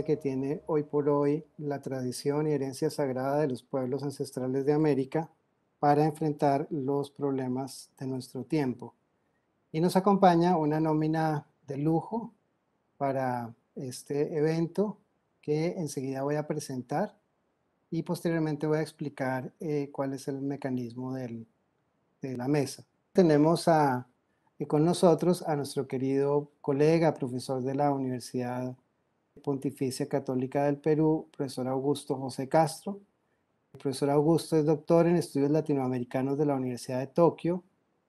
que tiene hoy por hoy la tradición y herencia sagrada de los pueblos ancestrales de América para enfrentar los problemas de nuestro tiempo. Y nos acompaña una nómina de lujo para este evento que enseguida voy a presentar y posteriormente voy a explicar eh, cuál es el mecanismo de la mesa. Tenemos a, eh, con nosotros a nuestro querido colega, profesor de la Universidad Pontificia Católica del Perú, profesor Augusto José Castro. El profesor Augusto es doctor en estudios latinoamericanos de la Universidad de Tokio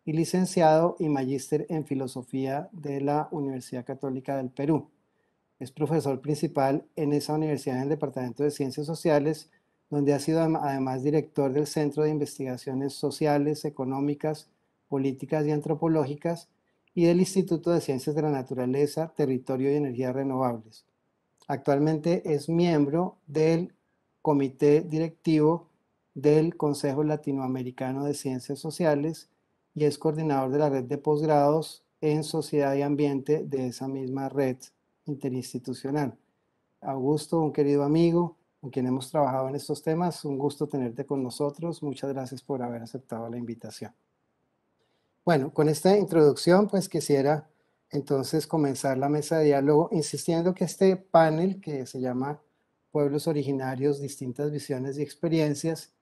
y licenciado y magíster en filosofía de la Universidad Católica del Perú. Es profesor principal en esa universidad en el Departamento de Ciencias Sociales, donde ha sido además director del Centro de Investigaciones Sociales, Económicas, Políticas y Antropológicas y del Instituto de Ciencias de la Naturaleza, Territorio y Energías Renovables. Actualmente es miembro del Comité Directivo del Consejo Latinoamericano de Ciencias Sociales y es coordinador de la red de posgrados en Sociedad y Ambiente de esa misma red interinstitucional. Augusto, un querido amigo con quien hemos trabajado en estos temas, un gusto tenerte con nosotros. Muchas gracias por haber aceptado la invitación. Bueno, con esta introducción, pues quisiera entonces comenzar la mesa de diálogo insistiendo que este panel que se llama Pueblos Originarios, Distintas Visiones y Experiencias,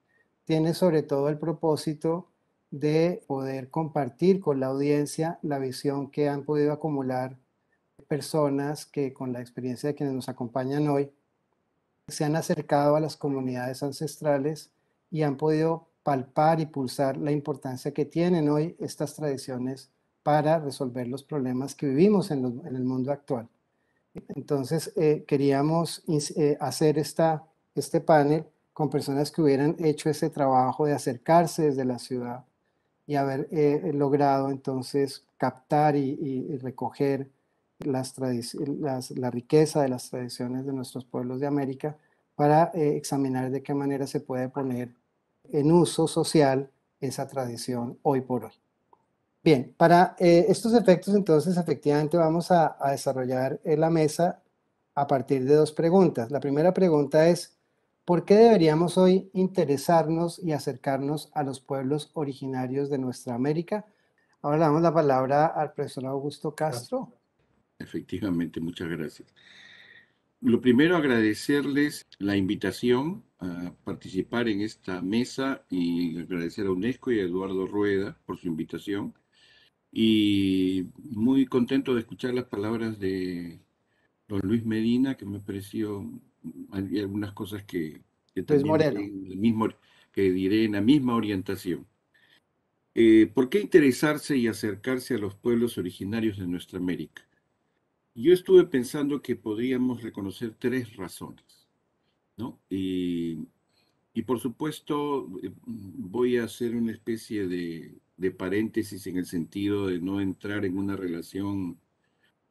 tiene sobre todo el propósito de poder compartir con la audiencia la visión que han podido acumular personas que con la experiencia de quienes nos acompañan hoy se han acercado a las comunidades ancestrales y han podido palpar y pulsar la importancia que tienen hoy estas tradiciones para resolver los problemas que vivimos en, el mundo actual. Entonces, eh, queríamos eh, hacer este panel con personas que hubieran hecho ese trabajo de acercarse desde la ciudad y haber eh, logrado entonces captar y recoger la riqueza de las tradiciones de nuestros pueblos de América para examinar de qué manera se puede poner en uso social esa tradición hoy por hoy. Bien, para eh, estos efectos entonces efectivamente vamos a, desarrollar la mesa a partir de dos preguntas. La primera pregunta es, ¿por qué deberíamos hoy interesarnos y acercarnos a los pueblos originarios de nuestra América? Ahora le damos la palabra al profesor Augusto Castro. Efectivamente, muchas gracias. Lo primero, agradecerles la invitación a participar en esta mesa y agradecer a UNESCO y a Eduardo Rueda por su invitación. Y muy contento de escuchar las palabras de don Luis Medina, que me pareció, hay algunas cosas que, que también mismo, que diré en la misma orientación. Eh, ¿Por qué interesarse y acercarse a los pueblos originarios de nuestra América? Yo estuve pensando que podríamos reconocer tres razones, ¿no? Y, por supuesto eh, voy a hacer una especie de, paréntesis en el sentido de no entrar en una relación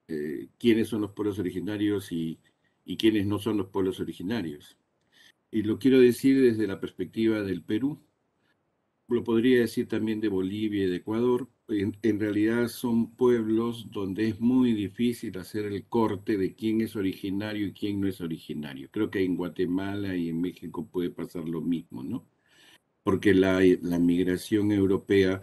eh, quiénes son los pueblos originarios y, y quiénes no son los pueblos originarios. Y lo quiero decir desde la perspectiva del Perú, lo podría decir también de Bolivia y de Ecuador, en, realidad son pueblos donde es muy difícil hacer el corte de quién es originario y quién no es originario. Creo que en Guatemala y en México puede pasar lo mismo, ¿no? Porque la, la migración europea,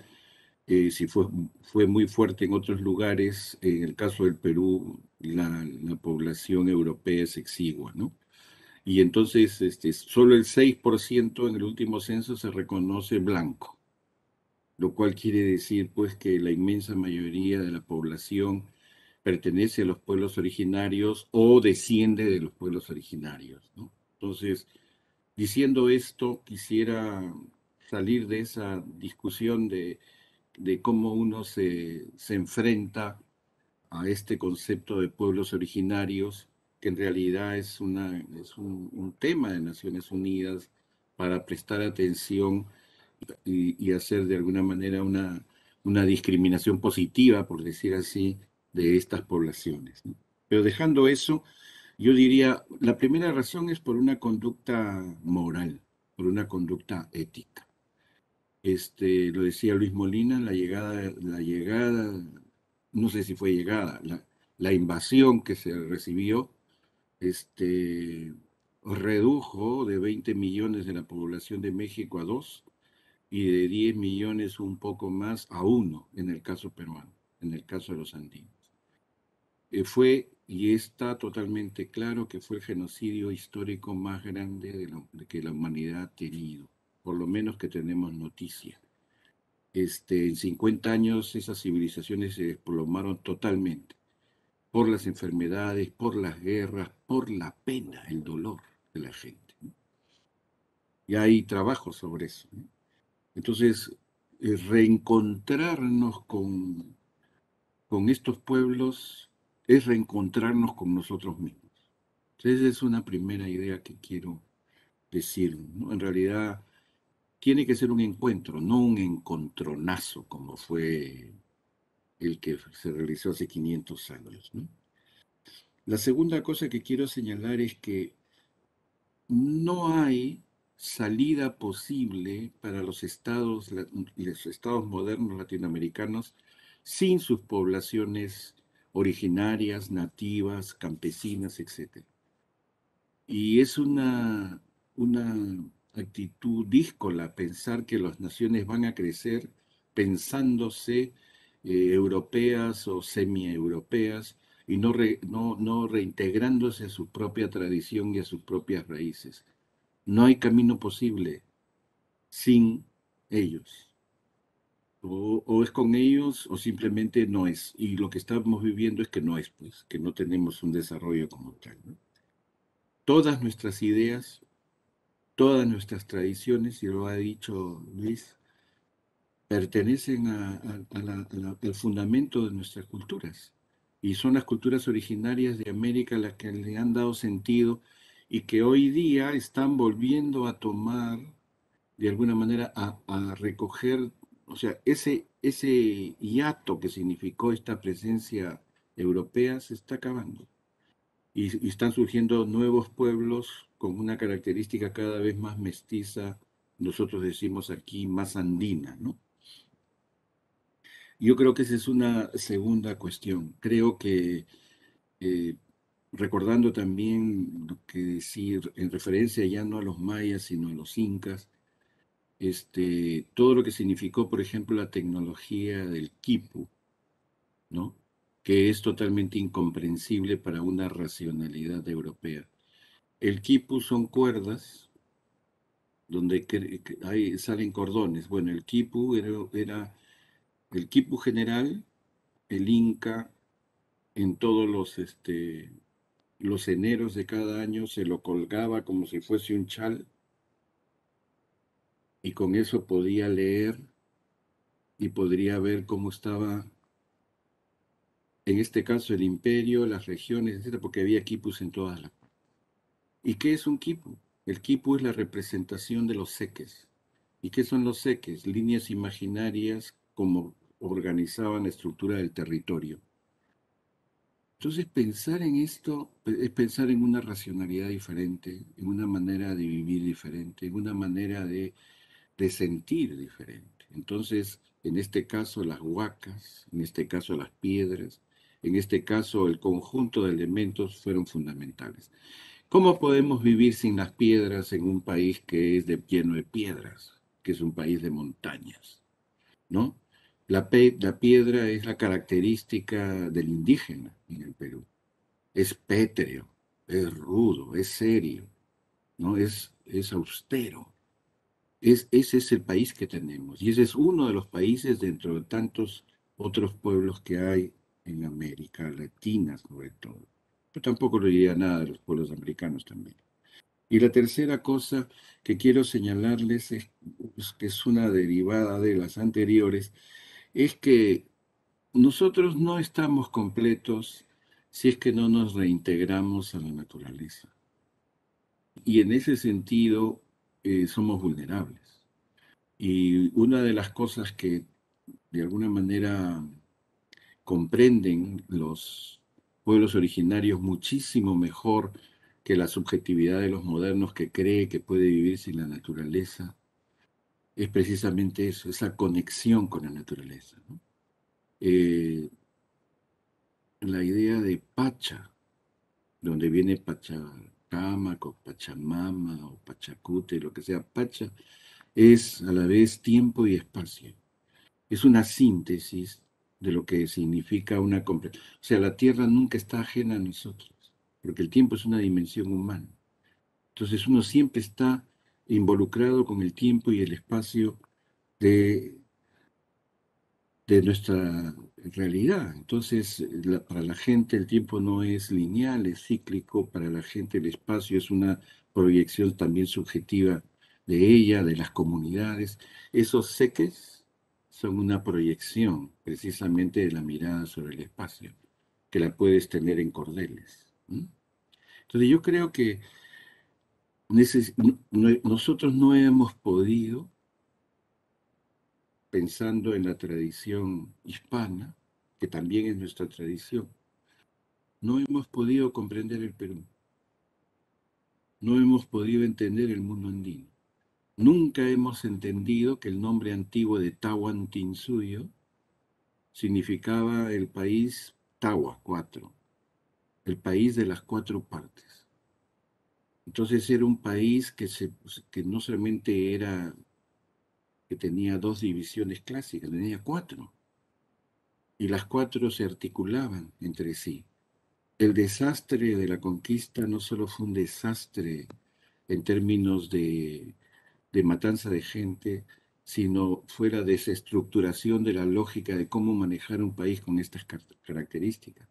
eh, si fue, fue muy fuerte en otros lugares, en el caso del Perú, la, la población europea es exigua, ¿no? Y entonces este, solo el 6% en el último censo se reconoce blanco lo cual quiere decir pues que la inmensa mayoría de la población pertenece a los pueblos originarios o desciende de los pueblos originarios. Entonces, diciendo esto, quisiera salir de esa discusión de, cómo uno se, enfrenta a este concepto de pueblos originarios, que en realidad es, una, es un, un tema de Naciones Unidas para prestar atención y, hacer de alguna manera una, una discriminación positiva, por decir así, de estas poblaciones. Pero dejando eso, yo diría, la primera razón es por una conducta moral, por una conducta ética. Este, lo decía Luis Molina, la llegada, la llegada, no sé si fue llegada, la, invasión que se recibió este, redujo de 20 millones de la población de México a 2 y de 10 millones un poco más a 1 en el caso peruano, en el caso de los andinos. Eh, fue y está totalmente claro que fue el genocidio histórico más grande de, que la humanidad ha tenido, por lo menos que tenemos noticia. Este, en 50 años esas civilizaciones se desplomaron totalmente por las enfermedades, por las guerras, por la pena, el dolor de la gente. Y hay trabajo sobre eso. Entonces, eh, reencontrarnos con, con estos pueblos es reencontrarnos con nosotros mismos. esa es una primera idea que quiero decir. En realidad, tiene que ser un encuentro, no un encontronazo como fue el que se realizó hace 500 años. La segunda cosa que quiero señalar es que no hay salida posible para los estados, los estados modernos latinoamericanos sin sus poblaciones originarias, nativas, campesinas, etc. Y es una, una actitud díscola pensar que las naciones van a crecer pensándose eh, europeas o semi-europeas y no, no, no reintegrándose a su propia tradición y a sus propias raíces. No hay camino posible sin ellos. O, es con ellos o simplemente no es. Y lo que estamos viviendo es que no es, pues, que no tenemos un desarrollo como tal. Todas nuestras ideas, todas nuestras tradiciones, y lo ha dicho Luis, pertenecen al fundamento de nuestras culturas. Y son las culturas originarias de América las que le han dado sentido y que hoy día están volviendo a tomar, de alguna manera, a, recoger, o sea, ese, ese hiato que significó esta presencia europea se está acabando. Y están surgiendo nuevos pueblos con una característica cada vez más mestiza, nosotros decimos aquí más andina, ¿no? Yo creo que esa es una segunda cuestión. Creo que, eh, recordando también lo que decir en referencia ya no a los mayas, sino a los incas, este, todo lo que significó, por ejemplo, la tecnología del quipu, ¿no? que es totalmente incomprensible para una racionalidad europea. El quipu son cuerdas donde hay, salen cordones. Bueno, el quipu era el quipu general, el Inca, en todos los, este, los eneros de cada año se lo colgaba como si fuese un chal y con eso podía leer y podría ver cómo estaba, en este caso, el imperio, las regiones, etc., porque había quipus en todas las ¿Y qué es un quipu? El quipu es la representación de los seques. ¿Y qué son los seques? Líneas imaginarias como organizaban la estructura del territorio. Entonces pensar en esto es pensar en una racionalidad diferente, en una manera de vivir diferente, en una manera de, sentir diferente. Entonces, en este caso las huacas, en este caso las piedras, en este caso el conjunto de elementos fueron fundamentales. ¿Cómo podemos vivir sin las piedras en un país que es de, lleno de piedras, que es un país de montañas? ¿No? La, piedra es la característica del indígena en el Perú. Es pétreo, es rudo, es serio, ¿no? es, es austero. Es, ese es el país que tenemos. Y ese es uno de los países dentro de tantos otros pueblos que hay en América Latina, sobre todo. Tampoco le diría nada de los pueblos americanos también. Y la tercera cosa que quiero señalarles es que es una derivada de las anteriores, es que nosotros no estamos completos si es que no nos reintegramos a la naturaleza. Y en ese sentido eh, somos vulnerables. Y una de las cosas que de alguna manera comprenden los pueblos originarios muchísimo mejor que la subjetividad de los modernos que cree que puede vivir sin la naturaleza, es precisamente eso, esa conexión con la naturaleza. Eh, la idea de Pacha, donde viene Pachacama, o Pachamama, o Pachacute, lo que sea, Pacha, es a la vez tiempo y espacio. Es una síntesis de lo que significa una O sea, la Tierra nunca está ajena a nosotros, porque el tiempo es una dimensión humana. Entonces uno siempre está involucrado con el tiempo y el espacio de, de nuestra realidad. Entonces, para la gente el tiempo no es lineal, es cíclico, para la gente el espacio es una proyección también subjetiva de ella, de las comunidades. Esos seques son una proyección precisamente de la mirada sobre el espacio, que la puedes tener en cordeles. Entonces yo creo que nosotros no hemos podido, pensando en la tradición hispana, que también es nuestra tradición, no hemos podido comprender el Perú. No hemos podido entender el mundo andino. Nunca hemos entendido que el nombre antiguo de Tahuantinsuyo significaba el país Tawa, cuatro, el país de las cuatro partes. Entonces era un país que, se, que no solamente era que tenía dos divisiones clásicas, tenía cuatro. Y las cuatro se articulaban entre sí. El desastre de la conquista no solo fue un desastre en términos de de matanza de gente, sino fue la desestructuración de la lógica de cómo manejar un país con estas características.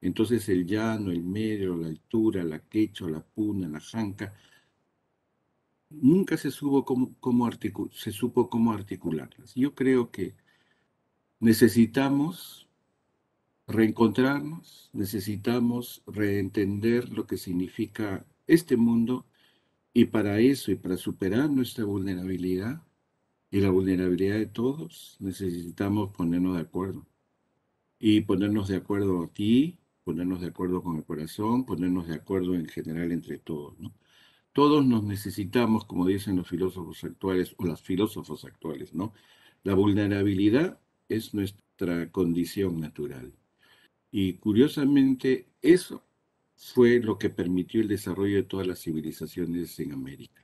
Entonces el llano, el medio, la altura, la quecho, la puna, la janca, nunca se, supo cómo, cómo se supo cómo articularlas. Yo creo que necesitamos reencontrarnos, necesitamos reentender lo que significa este mundo y para eso y para superar nuestra vulnerabilidad y la vulnerabilidad de todos, necesitamos ponernos de acuerdo. Y ponernos de acuerdo a ti, ponernos de acuerdo con el corazón, ponernos de acuerdo en general entre todos. Todos nos necesitamos, como dicen los filósofos actuales o las filósofos actuales, ¿no? La vulnerabilidad es nuestra condición natural. Y curiosamente, eso fue lo que permitió el desarrollo de todas las civilizaciones en América.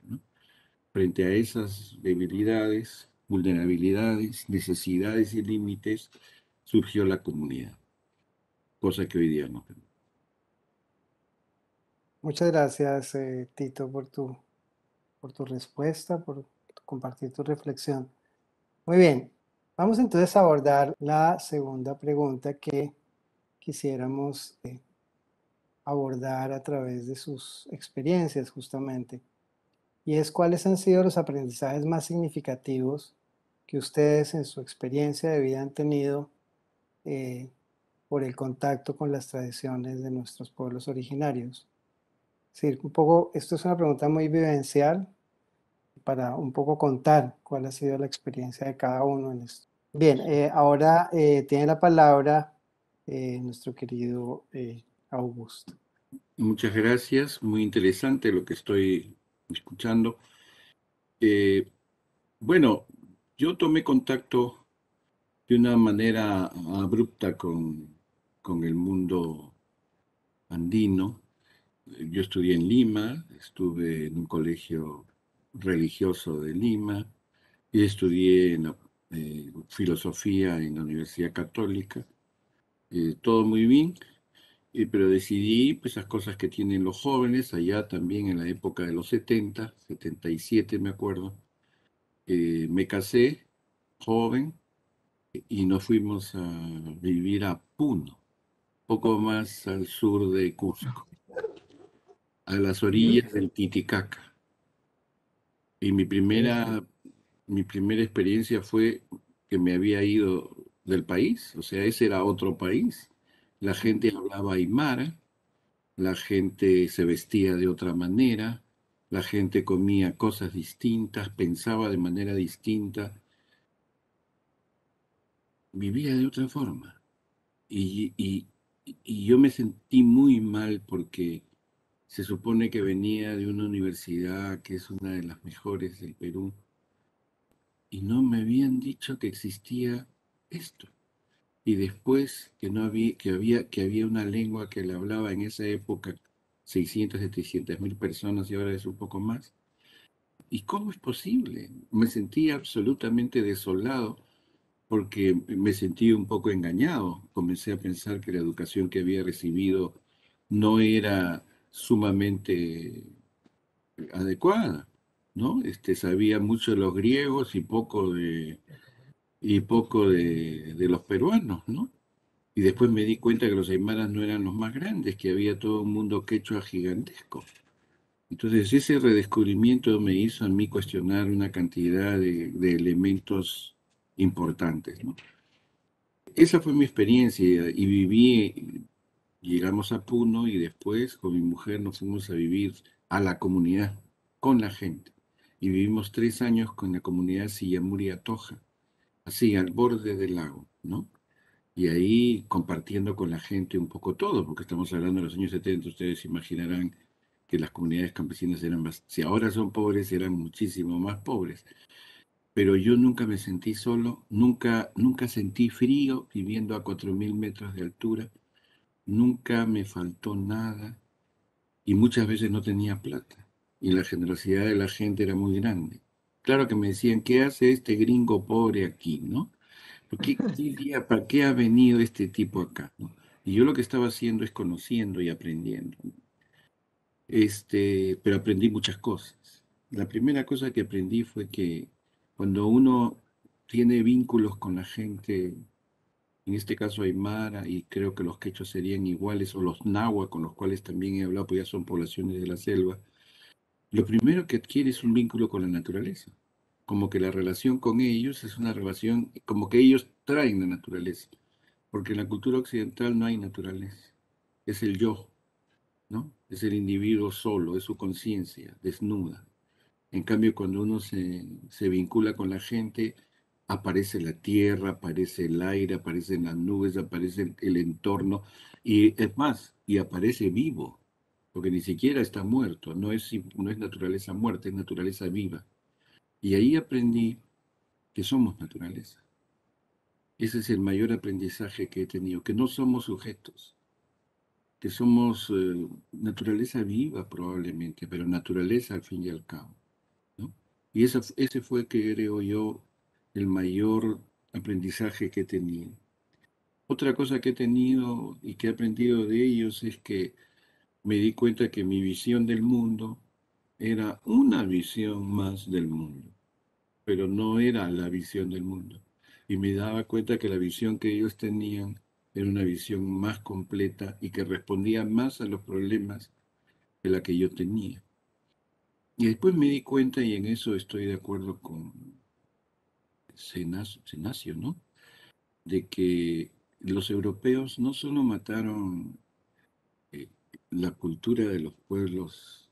Frente a esas debilidades, vulnerabilidades, necesidades y límites, surgió la comunidad, cosa que hoy día no tenemos. Muchas gracias, eh, Tito, por tu, por tu respuesta, por compartir tu reflexión. Muy bien, vamos entonces a abordar la segunda pregunta que quisiéramos eh, abordar a través de sus experiencias justamente. Y es cuáles han sido los aprendizajes más significativos que ustedes en su experiencia de vida han tenido eh, por el contacto con las tradiciones de nuestros pueblos originarios. Es un poco, esto es una pregunta muy vivencial para un poco contar cuál ha sido la experiencia de cada uno en esto. Bien, eh, ahora eh, tiene la palabra nuestro querido Augusto. Muchas gracias, muy interesante lo que estoy escuchando. Eh, bueno, yo tomé contacto de una manera abrupta con, con el mundo andino. Yo estudié en Lima, estuve en un colegio religioso de Lima y estudié eh, filosofía en la Universidad Católica. Eh, todo muy bien pero decidí pues, esas cosas que tienen los jóvenes, allá también en la época de los 70, 77 me acuerdo. Eh, me casé joven y nos fuimos a vivir a Puno, poco más al sur de Cusco, a las orillas del Titicaca. Y mi primera, mi primera experiencia fue que me había ido del país, o sea, ese era otro país la gente hablaba aymara, la gente se vestía de otra manera, la gente comía cosas distintas, pensaba de manera distinta, vivía de otra forma. Y, y, yo me sentí muy mal porque se supone que venía de una universidad que es una de las mejores del Perú y no me habían dicho que existía esto y después que no había que había que había una lengua que le hablaba en esa época 600, 700 mil personas y ahora es un poco más. ¿Y cómo es posible? Me sentí absolutamente desolado porque me sentí un poco engañado. Comencé a pensar que la educación que había recibido no era sumamente adecuada, ¿no? Este, sabía mucho de los griegos y poco de, y poco de, los peruanos, ¿no? Y después me di cuenta que los aymaras no eran los más grandes, que había todo un mundo quechua gigantesco. Entonces ese redescubrimiento me hizo a mí cuestionar una cantidad de, elementos importantes. ¿no? Esa fue mi experiencia y viví, llegamos a Puno y después con mi mujer nos fuimos a vivir a la comunidad, con la gente. Y vivimos tres años con la comunidad Sillamuri Toja, así al borde del lago, ¿no? Y ahí compartiendo con la gente un poco todo, porque estamos hablando de los años 70, ustedes imaginarán que las comunidades campesinas eran más, si ahora son pobres, eran muchísimo más pobres. Pero yo nunca me sentí solo, nunca, nunca sentí frío viviendo a 4.000 metros de altura, nunca me faltó nada y muchas veces no tenía plata. Y la generosidad de la gente era muy grande. Claro que me decían, ¿qué hace este gringo pobre aquí? ¿no? ¿Qué, ¿Para qué ha venido este tipo acá? Y yo lo que estaba haciendo es conociendo y aprendiendo. Este, pero aprendí muchas cosas. La primera cosa que aprendí fue que cuando uno tiene vínculos con la gente, en este caso Aymara, y creo que los quechos serían iguales, o los nahua, con los cuales también he hablado, pues ya son poblaciones de la selva, lo primero que adquiere es un vínculo con la naturaleza. Como que la relación con ellos es una relación, como que ellos traen la naturaleza. Porque en la cultura occidental no hay naturaleza, es el yo, ¿no? Es el individuo solo, es su conciencia, desnuda. En cambio, cuando uno se, se, vincula con la gente, aparece la tierra, aparece el aire, aparecen las nubes, aparece el, entorno, y es más, y aparece vivo, porque ni siquiera está muerto, no es, no es naturaleza muerta, es naturaleza viva. Y ahí aprendí que somos naturaleza. Ese es el mayor aprendizaje que he tenido, que no somos sujetos, que somos eh, naturaleza viva probablemente, pero naturaleza al fin y al cabo. Y esa, ese fue, creo yo, el mayor aprendizaje que he tenido. Otra cosa que he tenido y que he aprendido de ellos es que me di cuenta que mi visión del mundo era una visión más del mundo, pero no era la visión del mundo. Y me daba cuenta que la visión que ellos tenían era una visión más completa y que respondía más a los problemas de la que yo tenía. Y después me di cuenta, y en eso estoy de acuerdo con Senacio, ¿no? De que los europeos no solo mataron eh, la cultura de los pueblos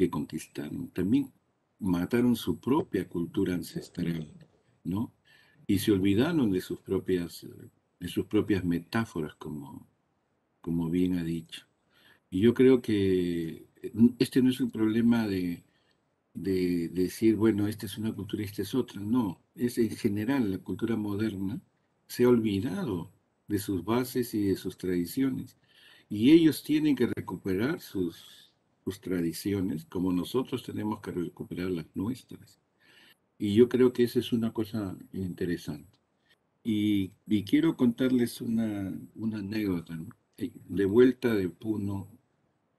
que conquistaron, también mataron su propia cultura ancestral, ¿no? Y se olvidaron de sus propias de sus propias metáforas, como, como bien ha dicho. Y yo creo que este no es un problema de, de, decir, bueno, esta es una cultura y esta es otra. No, es en general la cultura moderna se ha olvidado de sus bases y de sus tradiciones. Y ellos tienen que recuperar sus, sus tradiciones, como nosotros tenemos que recuperar las nuestras. Y yo creo que esa es una cosa interesante. Y, quiero contarles una, una anécdota. Eh, de vuelta de Puno,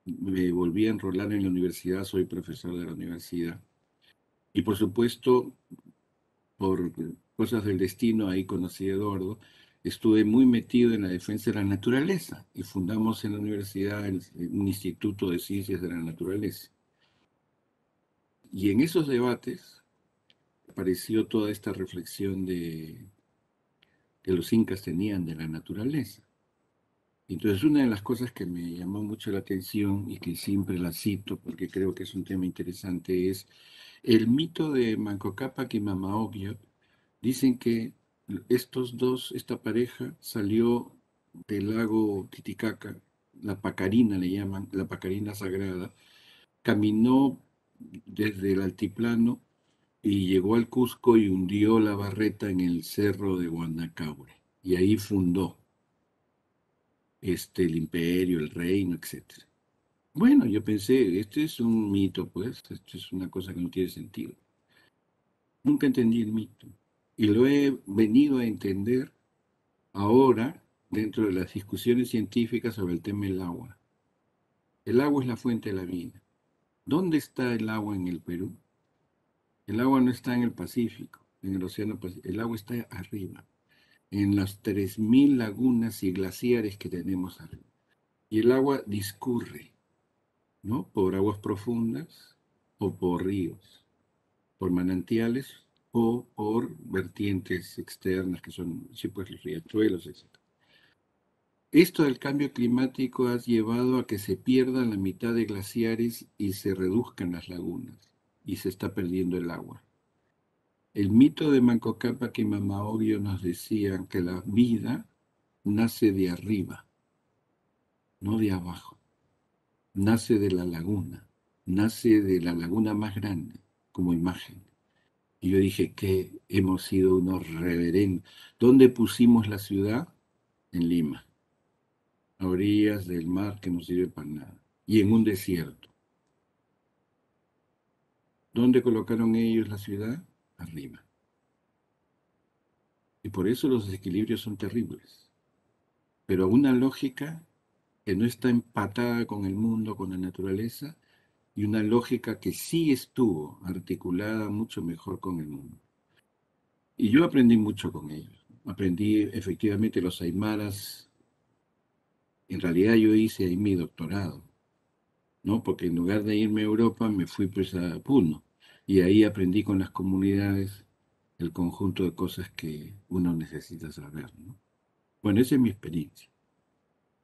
me volví a enrolar en la universidad, soy profesor de la universidad. Y por supuesto, por cosas del destino, ahí conocí a Eduardo, estuve muy metido en la defensa de la naturaleza y fundamos en la universidad un instituto de ciencias de la naturaleza. Y en esos debates apareció toda esta reflexión de que los incas tenían de la naturaleza. Entonces, una de las cosas que me llamó mucho la atención y que siempre la cito porque creo que es un tema interesante es el mito de Manco Cápac y Mamaogio. Dicen que estos dos, esta pareja salió del lago Titicaca, la Pacarina le llaman, la Pacarina Sagrada, caminó desde el altiplano y llegó al Cusco y hundió la barreta en el cerro de Guanacaure. Y ahí fundó este, el imperio, el reino, etc. Bueno, yo pensé, este es un mito, pues, esto es una cosa que no tiene sentido. Nunca entendí el mito. Y lo he venido a entender ahora dentro de las discusiones científicas sobre el tema del agua. El agua es la fuente de la vida. ¿Dónde está el agua en el Perú? El agua no está en el Pacífico, en el Océano Pacífico. El agua está arriba, en las 3.000 lagunas y glaciares que tenemos arriba. Y el agua discurre, ¿no? Por aguas profundas o por ríos, por manantiales o por vertientes externas que son, sí, pues los riachuelos, etc. Esto del cambio climático ha llevado a que se pierdan la mitad de glaciares y se reduzcan las lagunas y se está perdiendo el agua. El mito de Manco Cápac y Mamaogio nos decían que la vida nace de arriba, no de abajo. Nace de la laguna, nace de la laguna más grande como imagen. Y yo dije que hemos sido unos reverendos. ¿Dónde pusimos la ciudad? En Lima a orillas del mar que no sirve para nada, y en un desierto. ¿Dónde colocaron ellos la ciudad? Arriba. Y por eso los desequilibrios son terribles. Pero una lógica que no está empatada con el mundo, con la naturaleza, y una lógica que sí estuvo articulada mucho mejor con el mundo. Y yo aprendí mucho con ellos. Aprendí efectivamente los aymaras en realidad yo hice ahí mi doctorado, ¿no? Porque en lugar de irme a Europa me fui pues a Puno y ahí aprendí con las comunidades el conjunto de cosas que uno necesita saber, ¿no? Bueno, esa es mi experiencia.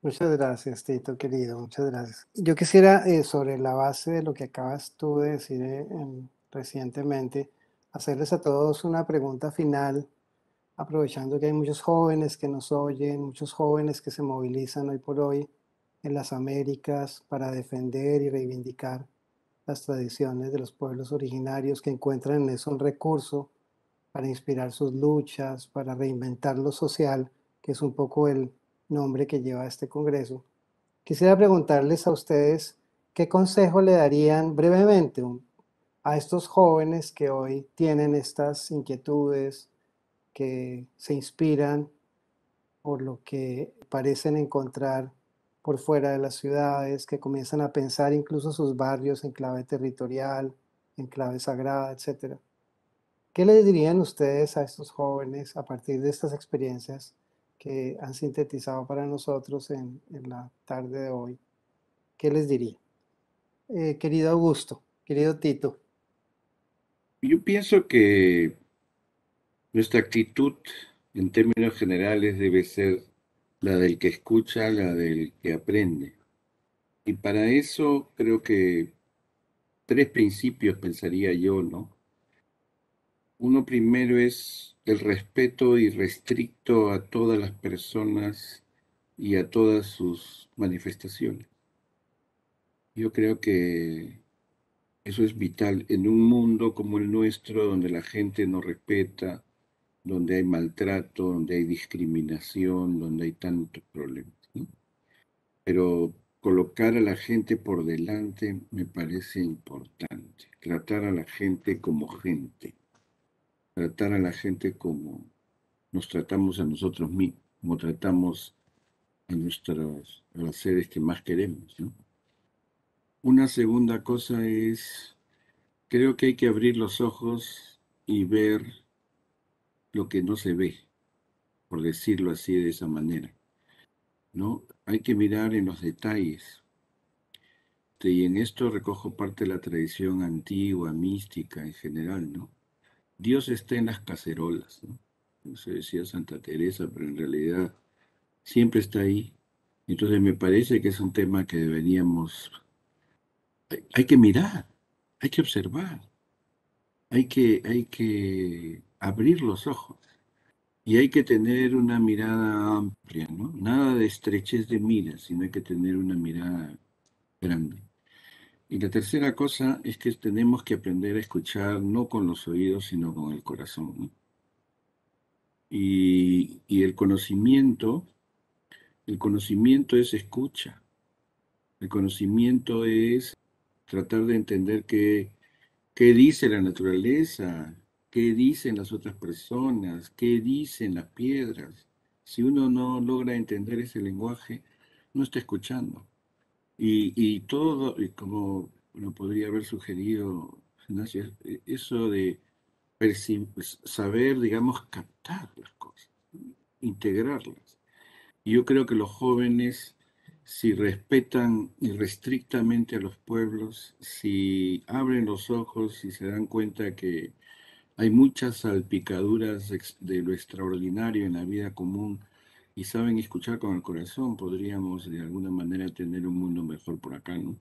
Muchas gracias, Tito, querido, muchas gracias. Yo quisiera, eh, sobre la base de lo que acabas tú de decir eh, recientemente, hacerles a todos una pregunta final aprovechando que hay muchos jóvenes que nos oyen, muchos jóvenes que se movilizan hoy por hoy en las Américas para defender y reivindicar las tradiciones de los pueblos originarios que encuentran en eso un recurso para inspirar sus luchas, para reinventar lo social, que es un poco el nombre que lleva este Congreso. Quisiera preguntarles a ustedes qué consejo le darían brevemente a estos jóvenes que hoy tienen estas inquietudes, que se inspiran por lo que parecen encontrar por fuera de las ciudades, que comienzan a pensar incluso sus barrios en clave territorial, en clave sagrada, etc. ¿Qué les dirían ustedes a estos jóvenes a partir de estas experiencias que han sintetizado para nosotros en, la tarde de hoy? ¿Qué les diría? Eh, querido Augusto, querido Tito. Yo pienso que nuestra actitud en términos generales debe ser la del que escucha, la del que aprende. Y para eso creo que tres principios pensaría yo, ¿no? Uno primero es el respeto irrestricto a todas las personas y a todas sus manifestaciones. Yo creo que eso es vital en un mundo como el nuestro, donde la gente no respeta, donde hay maltrato, donde hay discriminación, donde hay tantos problemas. Pero colocar a la gente por delante me parece importante. Tratar a la gente como gente. Tratar a la gente como nos tratamos a nosotros mismos, como tratamos a nuestros a los seres que más queremos. Una segunda cosa es, creo que hay que abrir los ojos y ver lo que no se ve, por decirlo así de esa manera. ¿no? Hay que mirar en los detalles. Y en esto recojo parte de la tradición antigua, mística en general, ¿no? Dios está en las cacerolas, ¿no? Eso decía Santa Teresa, pero en realidad siempre está ahí. Entonces me parece que es un tema que deberíamos... Hay que mirar, hay que observar, hay que, hay que abrir los ojos. Y hay que tener una mirada amplia, ¿no? Nada de estrechez de mira, sino hay que tener una mirada grande. Y la tercera cosa es que tenemos que aprender a escuchar no con los oídos, sino con el corazón. Y, y el conocimiento, el conocimiento es escucha. El conocimiento es tratar de entender qué, qué dice la naturaleza, qué dicen las otras personas, qué dicen las piedras. Si uno no logra entender ese lenguaje, no está escuchando. Y, y todo, como lo podría haber sugerido e, eso de saber, digamos, captar las cosas, integrarlas. Yo creo que los jóvenes, si respetan irrestrictamente a los pueblos, si abren los ojos y se dan cuenta que hay muchas salpicaduras de lo extraordinario en la vida común y saben escuchar con el corazón, podríamos de alguna manera tener un mundo mejor por acá, ¿no?